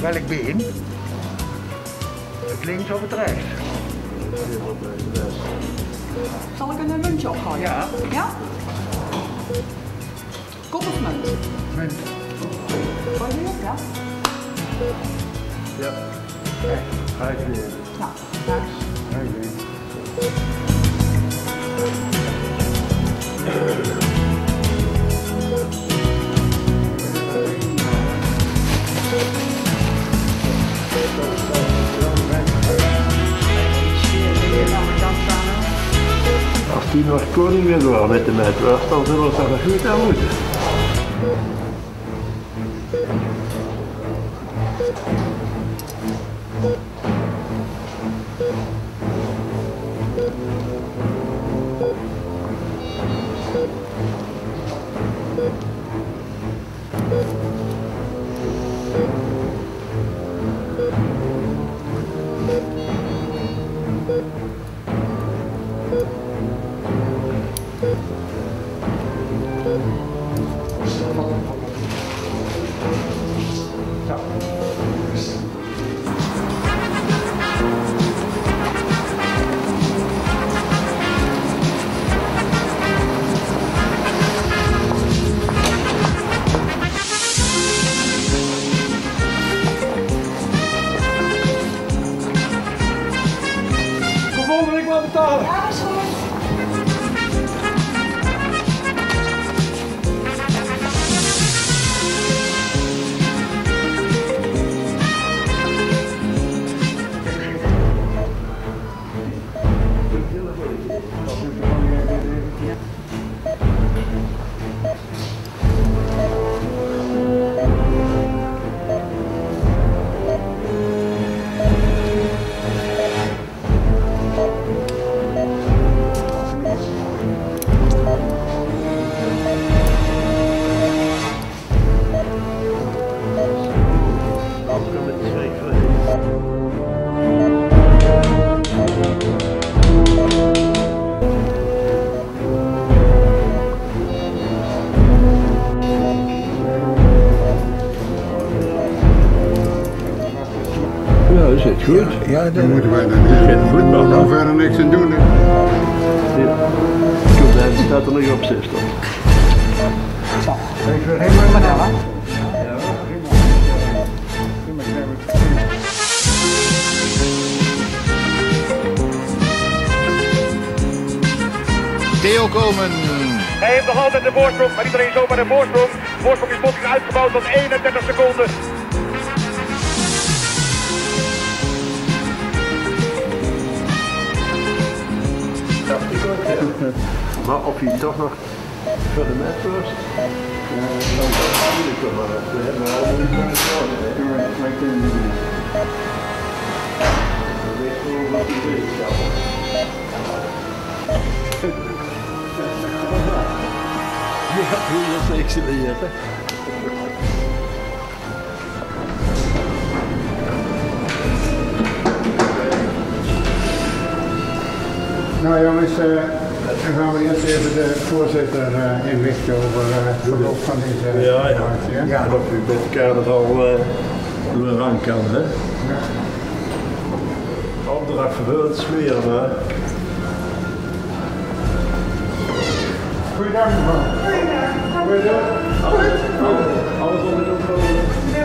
rechtsbeen. Het links of het rechts? Zal ik een muntje opgooien? Ja. Ja? Kop of munt? Munt. Gooi je ja? Ja. Rechts weer. Nou, rechts. Rechts weer. Nog koning wil worden met de metworst, dan zullen ze er goed aan Ja, dat Dan moeten wij dan Geen voetbal, nog hè? verder niks aan doen. Ja. Komt hij staat er nog op zes dan. Helemaal Maar nou, hè? Theo Komen. Hij heeft nog altijd de voorsprong, maar niet alleen zomaar de voorsprong. De voorsprong is plotseling uitgebouwd tot 31 seconden. Maar of hij toch nog voor de metworst, ja, dan het moeilijk maar we hebben al het worden. hè. We weten gewoon wat hij wil, ja. Nou jongens, eh, dan gaan we eerst even de voorzitter eh, inlichten over eh, het verloop van deze Ja, ja. hè? Ja, dat u met de carnaval uh, door een rang kan, hè. Opdracht vervuld, smeren maar. Goeiedag mevrouw. Goeiedag. Alles, alles onder controle.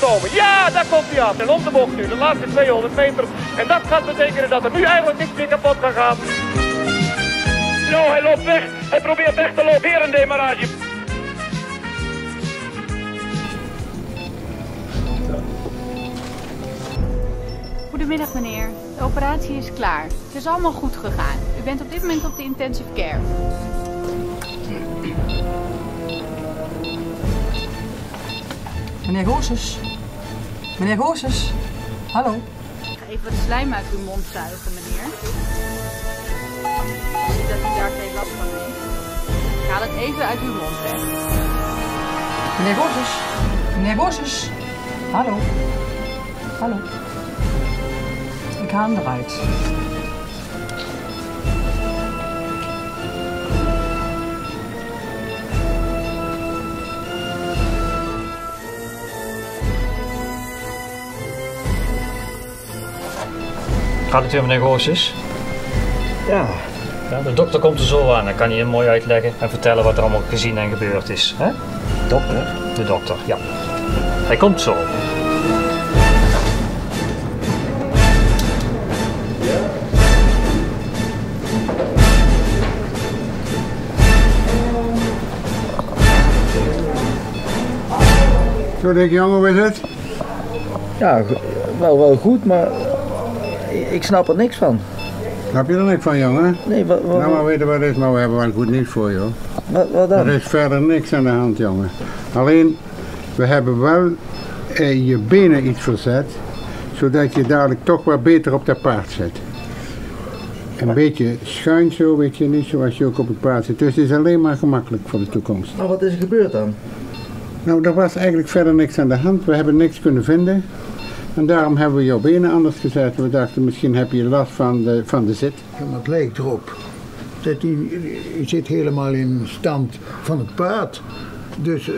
Komen. Ja, daar komt hij aan. En om de bocht nu, de laatste 200 meter. En dat gaat betekenen dat er nu eigenlijk niks meer kapot kan gaan. Nou, hij loopt weg. Hij probeert weg te lopen. Weer een demarage. Goedemiddag meneer. De operatie is klaar. Het is allemaal goed gegaan. U bent op dit moment op de intensive care. Meneer Goossens. Meneer Goossens. Hallo. Ik ga even wat slijm uit uw mond zuigen, meneer. Ik zie dat u daar geen last van heeft. Ik haal het even uit uw mond weg. Meneer Goossens. Meneer Goossens. Hallo. Hallo. Ik haal hem eruit. Gaat het weer, meneer Goossens? Ja, Ja, de dokter komt er zo aan. Dan kan hij hem mooi uitleggen en vertellen wat er allemaal gezien en gebeurd is. Hè? dokter. De dokter, ja. Hij komt zo. Zo dik jongen, hoe is het? Ja, wel, wel goed, maar ik snap er niks van. Snap je er niks van jongen? Nee, wat, wat, Nou, maar weten wat is, maar we hebben wel goed nieuws voor je hoor. wat, wat dan? Er is verder niks aan de hand, jongen. Alleen, we hebben wel eh, je benen iets verzet, zodat je dadelijk toch wat beter op dat paard zit. Een beetje schuin zo, weet je niet, zoals je ook op het paard zit. Dus het is alleen maar gemakkelijk voor de toekomst. Maar wat is er gebeurd dan? Nou, er was eigenlijk verder niks aan de hand. We hebben niks kunnen vinden. En daarom hebben we jouw benen anders gezet. We dachten, misschien heb je last van de, van de zit. Ja, maar het lijkt erop dat die zit helemaal in stand van het paard. Dus eh,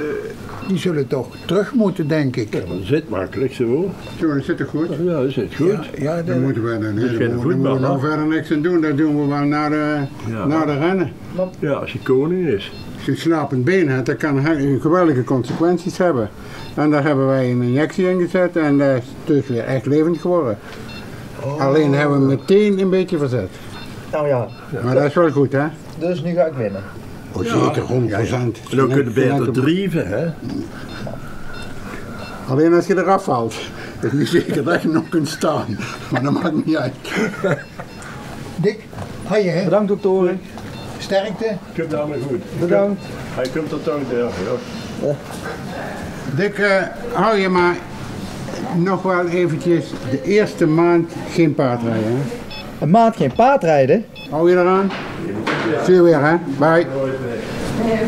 die zullen toch terug moeten, denk ik. Ja, maar zit makkelijk zo. Zo, dat zit er goed. Ja, dat zit goed. Ja, ja, Daar dat- moeten we dan, moeten we voetballer. nou verder niks aan doen. Dat doen we wel naar de, Ja. naar de rennen. Ja, als je koning is. Als je een slapend been hebt, dat kan geweldige consequenties hebben. En daar hebben wij een injectie in gezet en dat is dus weer echt levend geworden. Alleen hebben we meteen een beetje verzet. Nou ja, Maar dat is wel goed, hè? dus nu ga ik winnen. Oh, zeker, 100%. En dan kun je beter drieven, hè? Alleen als je eraf valt. Het is niet zeker dat je nog kunt staan. Maar dat maakt niet uit. Dick, ga je, hè? Bedankt doktoren. Sterkte. Komt allemaal goed. Bedankt. Hij komt er toch ja. Dick, eh, hou je maar nog wel eventjes de eerste maand geen paard rijden. Hè? Een maand geen paard rijden? Hou je eraan? Zie je weer, hè? Bye.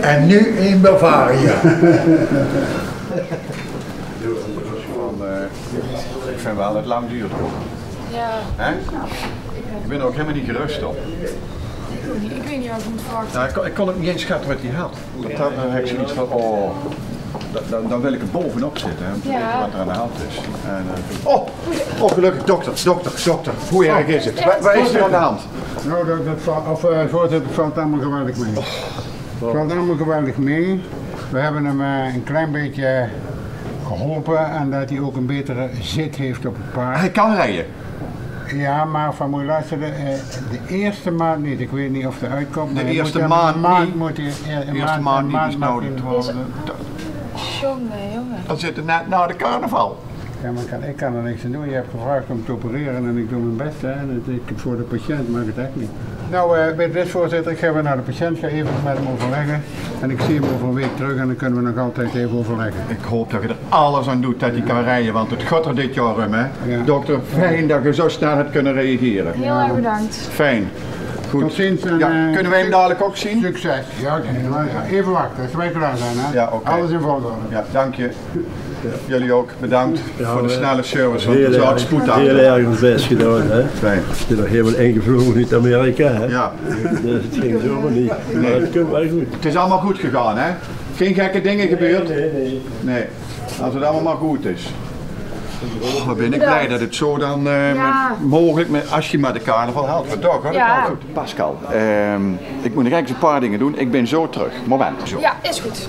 En nu in Bavaria. Van, ik vind wel dat het lang duurt. Ja, Hè? Ik ben er ook helemaal niet gerust op. ik weet niet waar ik moet verwachten. Nou, ik, kon, ik kon ook niet eens schatten wat hij had. Dat, dan heb ik zoiets van, oh, dan, dan wil ik er bovenop zitten. Hè, om te Ja. weten wat er aan de hand is. En, eh, oh, oh, gelukkig, dokter, dokter, dokter. Hoe erg is het? Waar, waar is er aan de hand? Nou, dat, dat valt, of uh, voorzitter, het valt allemaal geweldig mee. Het valt allemaal geweldig mee. We hebben hem eh, een klein beetje geholpen en dat hij ook een betere zit heeft op het paard. Hij kan rijden. Ja, maar van moet je luisteren, eh, de eerste maand niet. Ik weet niet of het uitkomt. De eerste maand niet. Moet hij, eh, een De eerste maand niet is nodig. Jongen, jongen. Dan zit het net na de carnaval. Ja, maar ik kan, ik kan er niks aan doen. Je hebt gevraagd om te opereren en ik doe mijn best. Hè. En het, ik, voor de patiënt mag het echt niet. Nou, eh bij dit voorzitter, ik ga weer naar de patiënt, ga even met hem overleggen. En ik zie hem over een week terug en dan kunnen we nog altijd even overleggen. Ik hoop dat je er alles aan doet dat hij kan rijden, want het gaat er dit jaar om, hè. Ja. Dokter, fijn dat je zo snel hebt kunnen reageren. Heel erg bedankt. Fijn. Goed. Tot ziens en Ja, eh, kunnen wij hem dadelijk ook zien? succes. Ja. Nou, ja, even wachten, als wij klaar zijn. Hè. Ja, oké. Alles in volgorde. Ja, dank je. Jullie ook, bedankt voor de snelle service, want Heel er zat erg, spoed heel aan. erg ons best gedaan, hè. Fijn. Het is nog helemaal ingevlogen uit Amerika, hè. Ja, Dus het ging zomaar niet. Maar het komt wel goed. het is allemaal goed gegaan, hè? Geen gekke dingen gebeurd? Nee, nee. Nee, als het allemaal maar goed is. Oh, wat ben ik blij dat het zo dan eh, Ja. met- mogelijk, met, als je maar de carnaval haalt. Maar toch, hoor. Ja. Goed. Pascal, ehm, ik moet nog eens een paar dingen doen. Ik ben zo terug. Moment, zo. Ja, is goed.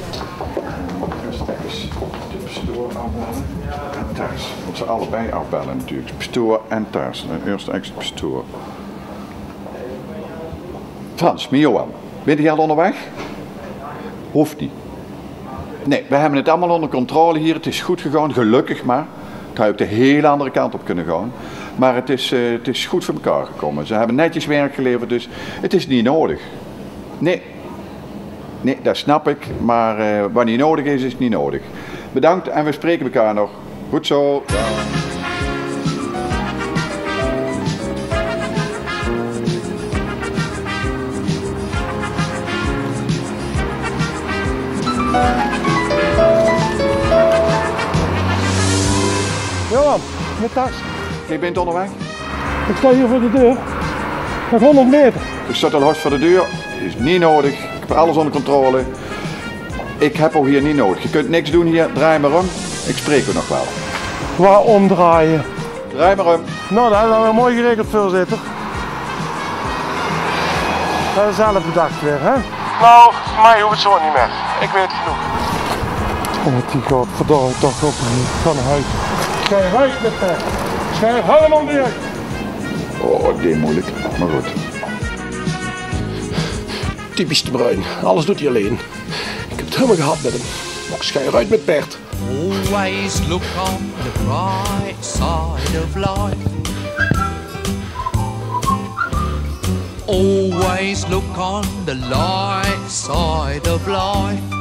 Eens de pastoor afbellen en thuis. Want ze allebei afbellen natuurlijk. Pastoor en thuis. Eerst ex pastoor. Frans, met Johan. Ben je al onderweg? Hoeft niet. Nee, we hebben het allemaal onder controle hier. Het is goed gegaan, gelukkig maar. Had ook de hele andere kant op kunnen gaan. Maar het is, eh, het is goed voor elkaar gekomen. Ze hebben netjes werk geleverd, dus het is niet nodig. Nee, Nee, dat snap ik, maar eh, wat niet nodig is, is niet nodig. Bedankt en we spreken elkaar nog. Goed zo. Johan, je tas. Je bent onderweg? Ik sta hier voor de deur. Nog 100 meter. Ik zat al hard voor de deur. Is niet nodig. Ik heb alles onder controle. Ik heb ook hier niet nodig. Je kunt niks doen hier. Draai maar om. Ik spreek u nog wel. Waar omdraaien? Rij maar hem. Nou, dat hebben we mooi geregeld voorzitter. Dat is zelf bedacht weer, hè? Nou, voor mij hoeft het zo niet meer. Ik weet genoeg. Oh, die godverdomme toch op van huis. Schrijf uit met. Schrijf helemaal weer. Oh, dit moeilijk, maar goed. Typisch de Bruin. Alles doet hij alleen. Ik heb het helemaal gehad met hem. Ik schijf uit met Bert. Always look on the bright side of life. Always look on the light side of life.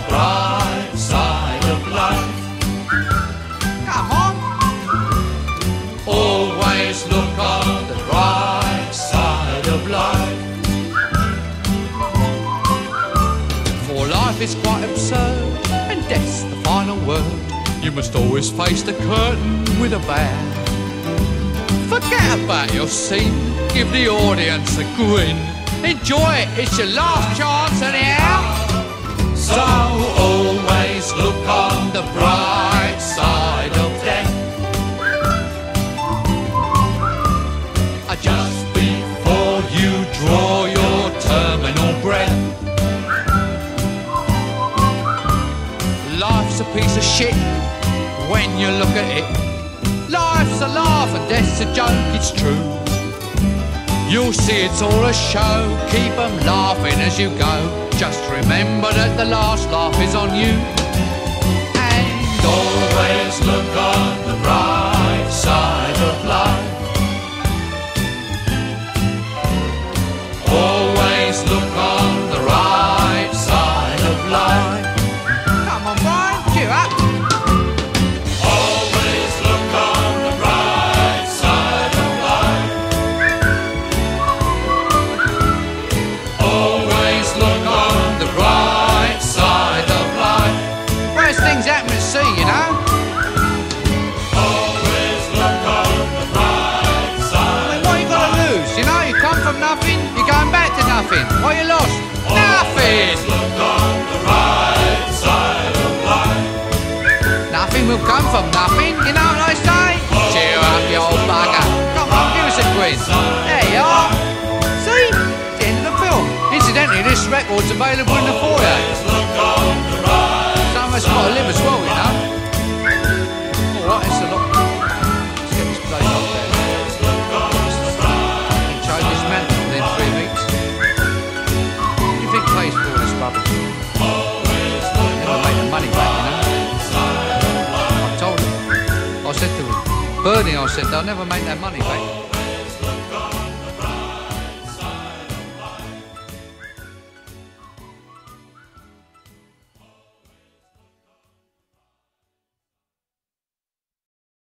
life is quite absurd, and death's the final word. You must always face the curtain with a bow. Forget about your scene, give the audience a grin. Enjoy it, it's your last chance anyhow. So always look on the bright shit when you look at it. Life's a laugh and death's a joke, it's true. You'll see it's all a show, keep 'em laughing as you go. Just remember that the last laugh is on you. And always look on the bright side of life. Always look on the right side of life. Come on, Brian, cheer up. Nothing. What? Nothing. look on the right. Nothing will come from nothing, you know what I say? Cheer up, you old bugger. Come on, give us a quiz. There you are. See? The end of the film. Incidentally, this record's available in the foyer. Some of us got to live as well, you know. Alright, it's a lot. I said. They'll never make that money mate.